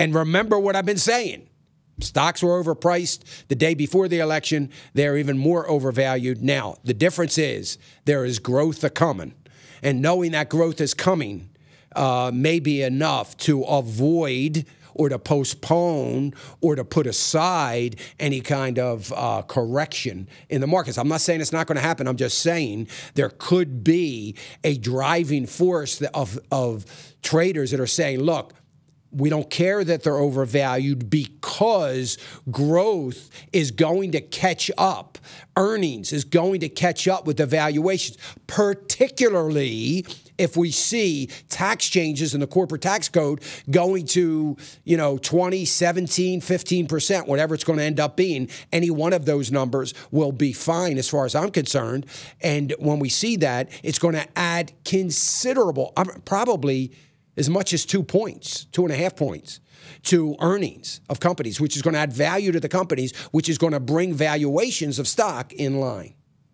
And remember what I've been saying. Stocks were overpriced the day before the election. They're even more overvalued now. The difference is there is growth a coming. And knowing that growth is coming uh, may be enough to avoid or to postpone or to put aside any kind of uh, correction in the markets. I'm not saying it's not going to happen. I'm just saying there could be a driving force of, of traders that are saying, look, we don't care that they're overvalued because growth is going to catch up. Earnings is going to catch up with the valuations, particularly if we see tax changes in the corporate tax code going to, you know, 20, 17, 15%, whatever it's going to end up being. Any one of those numbers will be fine as far as I'm concerned. And when we see that, it's going to add considerable, probably as much as two points, two and a half points to earnings of companies, which is going to add value to the companies, which is going to bring valuations of stock in line.